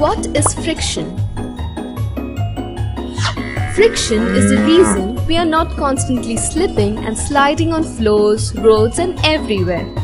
What is friction? Friction is the reason we are not constantly slipping and sliding on floors, roads and everywhere.